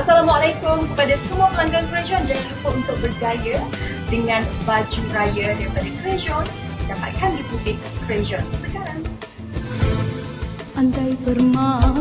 Assalamualaikum kepada semua pelanggan Krejon. Jangan lupa untuk bergaya dengan baju raya daripada Krejon. Dapatkan di butik Krejon sekarang. Andai bermak